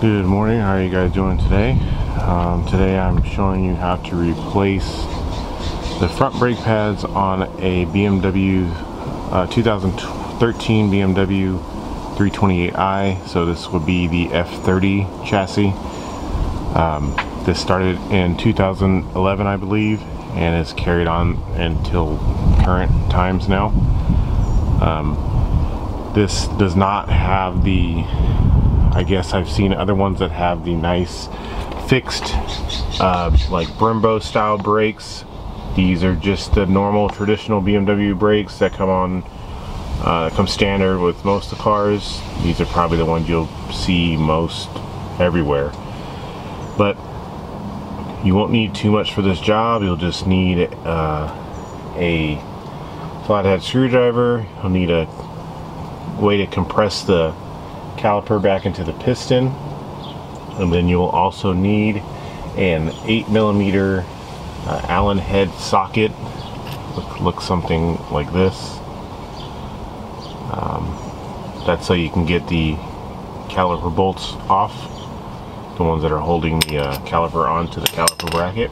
Good morning, how are you guys doing today? Um, today I'm showing you how to replace the front brake pads on a BMW uh, 2013 BMW 328i. So this would be the F30 chassis. Um, this started in 2011 I believe and is carried on until current times now. Um, this does not have the I guess I've seen other ones that have the nice fixed uh, like Brembo style brakes. These are just the normal traditional BMW brakes that come on uh, come standard with most of the cars. These are probably the ones you'll see most everywhere. But you won't need too much for this job. You'll just need uh, a flathead screwdriver. You'll need a way to compress the caliper back into the piston. And then you'll also need an 8 millimeter uh, Allen head socket. Look, look something like this. Um, that's so you can get the caliper bolts off. The ones that are holding the uh, caliper onto the caliper bracket.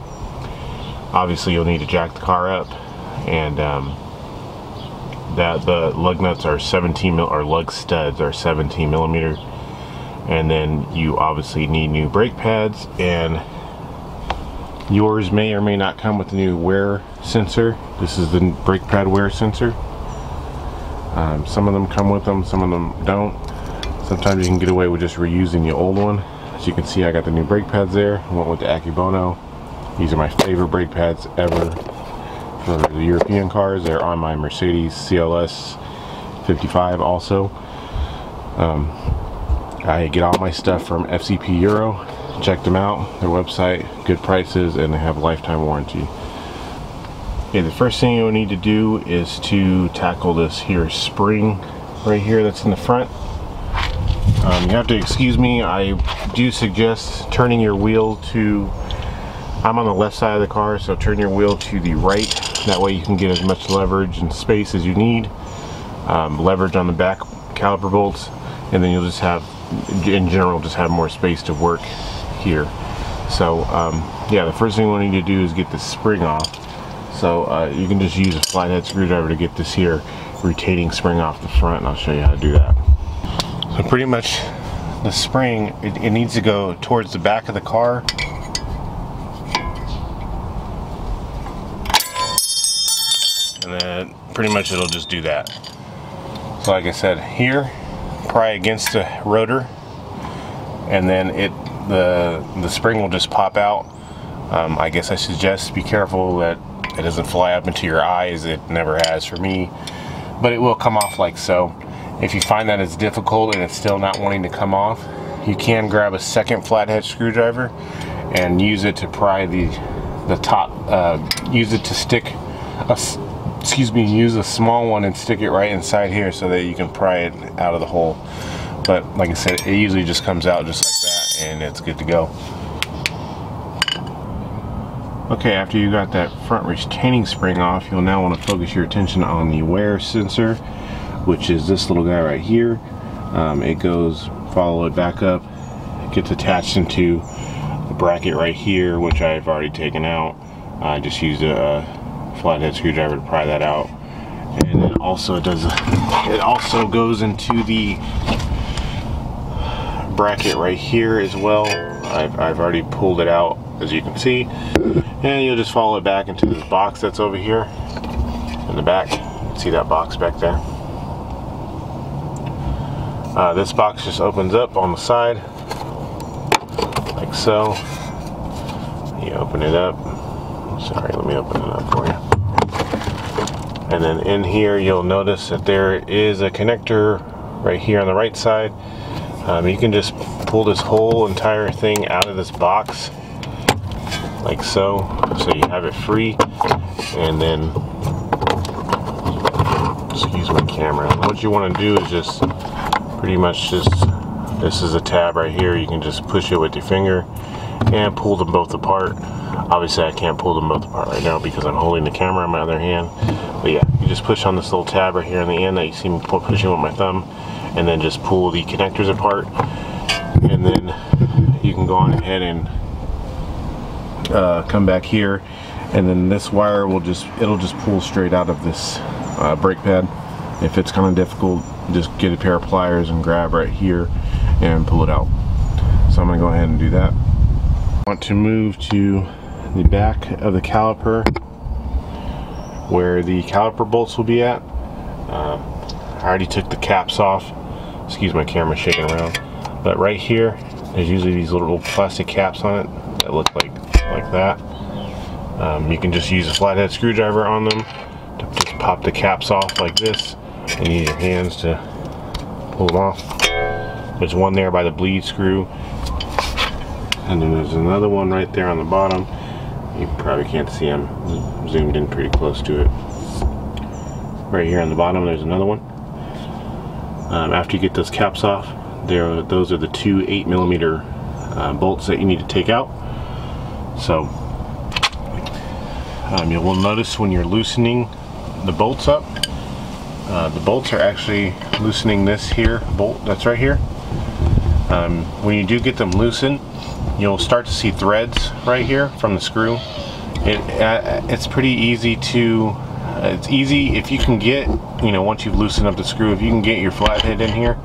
Obviously you'll need to jack the car up and um, that the lug nuts are 17 mil or lug studs are 17 millimeter. And then you obviously need new brake pads and yours may or may not come with the new wear sensor. This is the brake pad wear sensor. Um, some of them come with them some of them don't. Sometimes you can get away with just reusing the old one. As you can see I got the new brake pads there. I went with the Akebono these are my favorite brake pads ever the European cars. They're on my Mercedes CLS 55 also. Um, I get all my stuff from FCP Euro. Check them out, their website, good prices, and they have a lifetime warranty. Okay, the first thing you'll need to do is to tackle this here spring right here that's in the front. Um, you have to excuse me, I do suggest turning your wheel to I'm on the left side of the car, so turn your wheel to the right. That way you can get as much leverage and space as you need. Um, leverage on the back caliper bolts, and then you'll just have, in general, just have more space to work here. So, um, yeah, the first thing we need to do is get the spring off. So uh, you can just use a flathead screwdriver to get this here retaining spring off the front, and I'll show you how to do that. So pretty much the spring, it, it needs to go towards the back of the car then pretty much it'll just do that. So like I said, here, pry against the rotor, and then it the the spring will just pop out. Um, I guess I suggest be careful that it doesn't fly up into your eyes. It never has for me, but it will come off like so. If you find that it's difficult and it's still not wanting to come off, you can grab a second flathead screwdriver and use it to pry the the top. Uh, use it to stick a excuse me, use a small one and stick it right inside here so that you can pry it out of the hole. But like I said, it usually just comes out just like that and it's good to go. Okay, after you got that front retaining spring off, you'll now want to focus your attention on the wear sensor, which is this little guy right here. Um, it goes, follow it back up, it gets attached into the bracket right here, which I've already taken out. I just used a, a flathead screwdriver to pry that out. And it also does, it also goes into the bracket right here as well. I've, I've already pulled it out as you can see. And you'll just follow it back into this box that's over here in the back. See that box back there? Uh, this box just opens up on the side like so. You open it up. Sorry, let me open it up for you and then in here you'll notice that there is a connector right here on the right side. Um, you can just pull this whole entire thing out of this box like so. So you have it free. And then excuse my camera. What you want to do is just pretty much just this is a tab right here. You can just push it with your finger and pull them both apart obviously I can't pull them both apart right now because I'm holding the camera in my other hand. But yeah, you just push on this little tab right here in the end that you see me pushing with my thumb and then just pull the connectors apart. and then you can go on ahead and uh, come back here. And then this wire will just it'll just pull straight out of this uh, brake pad. If it's kind of difficult just get a pair of pliers and grab right here and pull it out. So I'm gonna go ahead and do that. I want to move to the back of the caliper where the caliper bolts will be at. Um, I already took the caps off. Excuse my camera shaking around. But right here there's usually these little plastic caps on it that look like like that. Um, you can just use a flathead screwdriver on them to just pop the caps off like this. And use your hands to pull them off. There's one there by the bleed screw. And then there's another one right there on the bottom. You probably can't see them zoomed in pretty close to it. Right here on the bottom there's another one. Um, after you get those caps off, there those are the two 8 millimeter uh, bolts that you need to take out. So um, you will notice when you're loosening the bolts up, uh, the bolts are actually loosening this here bolt that's right here. Um, when you do get them loosened, you'll start to see threads right here from the screw. It, uh, it's pretty easy to, uh, it's easy if you can get, you know, once you've loosened up the screw, if you can get your flathead in here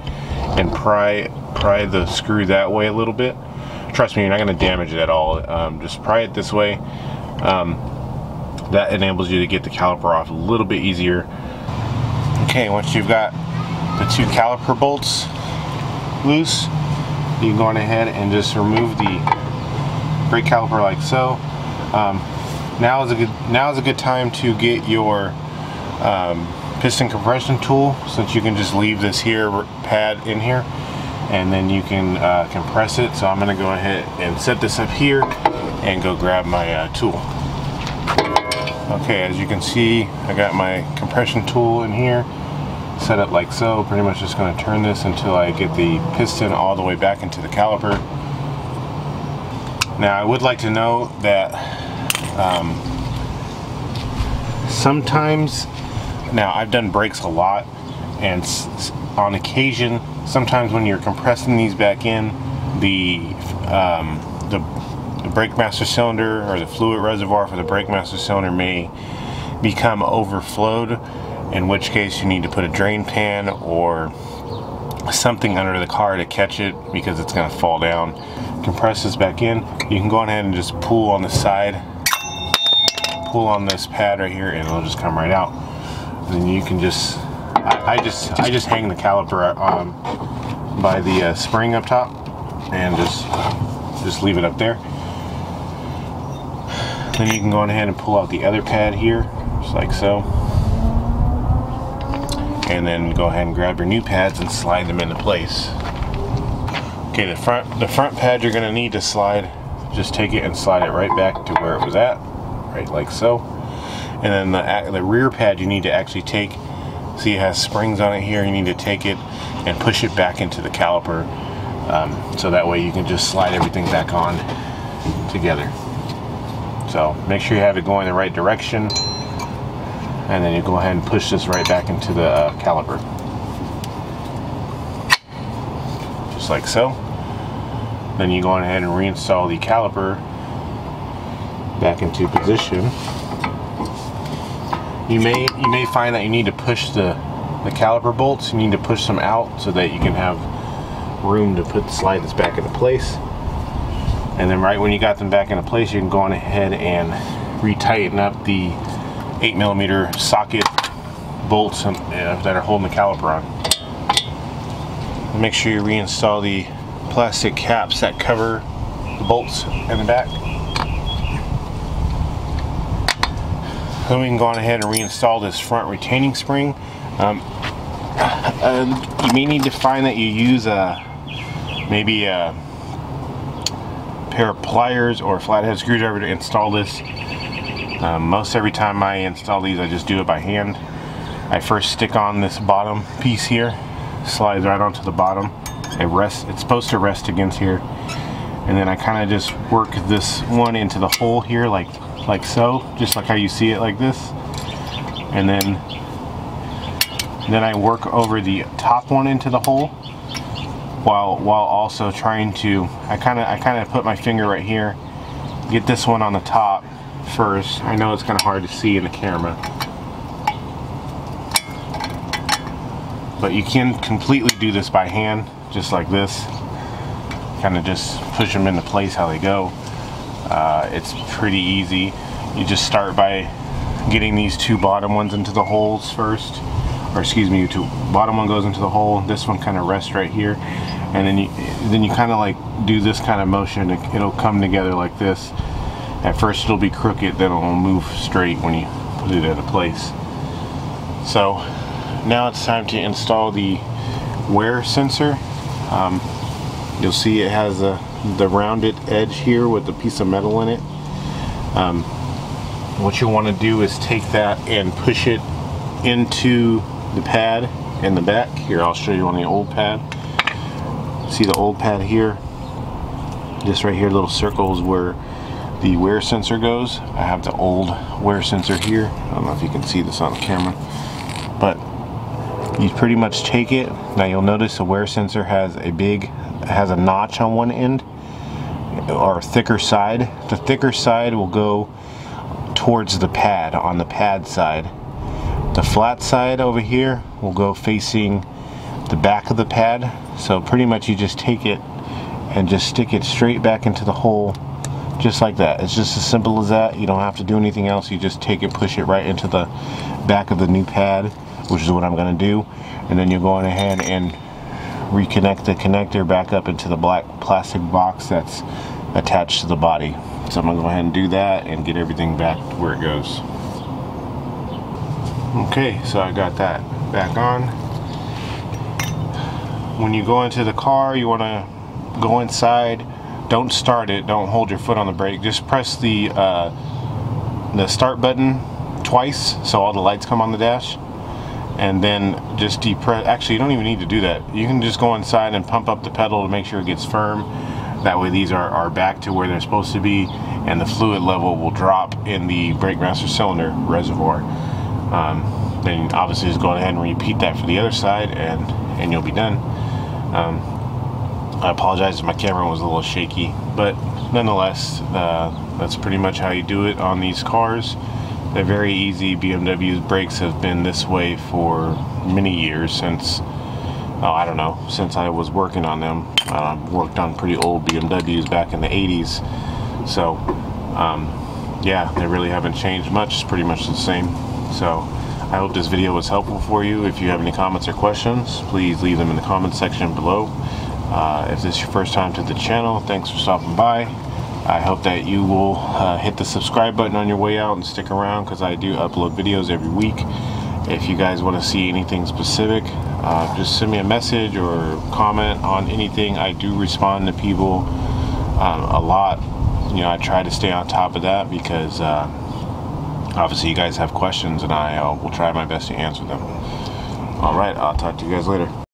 and pry, pry the screw that way a little bit, trust me, you're not going to damage it at all. Um, just pry it this way. Um, that enables you to get the caliper off a little bit easier. Okay, once you've got the two caliper bolts loose, you go on ahead and just remove the brake caliper like so. Um, now is a good now is a good time to get your um, piston compression tool since you can just leave this here pad in here and then you can uh, compress it. So I'm gonna go ahead and set this up here and go grab my uh, tool. Okay, as you can see, I got my compression tool in here set up like so. Pretty much just going to turn this until I get the piston all the way back into the caliper. Now I would like to know that um, sometimes, now I've done brakes a lot and on occasion, sometimes when you're compressing these back in, the um, the the brake master cylinder or the fluid reservoir for the brake master cylinder may become overflowed in which case you need to put a drain pan or something under the car to catch it because it's going to fall down. Compress this back in. You can go ahead and just pull on the side. Pull on this pad right here and it'll just come right out. And then you can just I, I just I just hang the caliper um, by the uh, spring up top and just just leave it up there. Then you can go ahead and pull out the other pad here, just like so. And then go ahead and grab your new pads and slide them into place. Okay, the front the front pad you're gonna need to slide, just take it and slide it right back to where it was at, right like so. And then the, the rear pad you need to actually take, see it has springs on it here, you need to take it and push it back into the caliper. Um, so that way you can just slide everything back on together. So make sure you have it going the right direction and then you go ahead and push this right back into the uh, caliper. Just like so. Then you go ahead and reinstall the caliper back into position. You may you may find that you need to push the the caliper bolts. You need to push them out so that you can have room to put the slide this back into place and then right when you got them back into place you can go on ahead and retighten up the 8 millimeter socket bolts uh, that are holding the caliper on. Make sure you reinstall the plastic caps that cover the bolts in the back. Then we can go on ahead and reinstall this front retaining spring. Um, uh, you may need to find that you use a maybe a pair of pliers or flathead screwdriver to install this. Um, most every time I install these I just do it by hand. I first stick on this bottom piece here, slides right onto the bottom. It rests, it's supposed to rest against here. And then I kind of just work this one into the hole here like, like so, just like how you see it like this. And then, then I work over the top one into the hole while while also trying to I kind of I kind of put my finger right here get this one on the top first. I know it's kind of hard to see in the camera. But you can completely do this by hand just like this. Kind of just push them into place how they go. Uh, it's pretty easy. You just start by getting these two bottom ones into the holes first. Or excuse me, two bottom one goes into the hole, this one kind of rests right here, and then you then you kind of like do this kind of motion. It'll come together like this. At first it'll be crooked, then it'll move straight when you put it into place. So now it's time to install the wear sensor. Um, you'll see it has a, the rounded edge here with a piece of metal in it. Um, what you want to do is take that and push it into the pad in the back. Here, I'll show you on the old pad. See the old pad here? This right here, little circles where the wear sensor goes. I have the old wear sensor here. I don't know if you can see this on camera, but you pretty much take it. Now you'll notice the wear sensor has a big, has a notch on one end, or thicker side. The thicker side will go towards the pad, on the pad side the flat side over here will go facing the back of the pad. So pretty much you just take it and just stick it straight back into the hole just like that. It's just as simple as that. You don't have to do anything else. You just take it, push it right into the back of the new pad, which is what I'm gonna do. And then you're going ahead and reconnect the connector back up into the black plastic box that's attached to the body. So I'm gonna go ahead and do that and get everything back where it goes. Okay, so I got that back on. When you go into the car, you want to go inside. Don't start it. Don't hold your foot on the brake. Just press the uh, the start button twice so all the lights come on the dash. And then just depress. Actually, you don't even need to do that. You can just go inside and pump up the pedal to make sure it gets firm. That way these are, are back to where they're supposed to be and the fluid level will drop in the brake master cylinder reservoir um, then obviously just go ahead and repeat that for the other side and and you'll be done um, I apologize if my camera was a little shaky but nonetheless uh, that's pretty much how you do it on these cars. They're very easy. BMW's brakes have been this way for many years since oh, I don't know since I was working on them. I uh, worked on pretty old BMWs back in the 80s so um, yeah they really haven't changed much. It's pretty much the same. So I hope this video was helpful for you. If you have any comments or questions, please leave them in the comments section below. Uh, if this is your first time to the channel, thanks for stopping by. I hope that you will uh, hit the subscribe button on your way out and stick around because I do upload videos every week. If you guys want to see anything specific, uh, just send me a message or comment on anything. I do respond to people um, a lot. You know, I try to stay on top of that because uh, obviously you guys have questions and I uh, will try my best to answer them. Alright, I'll talk to you guys later.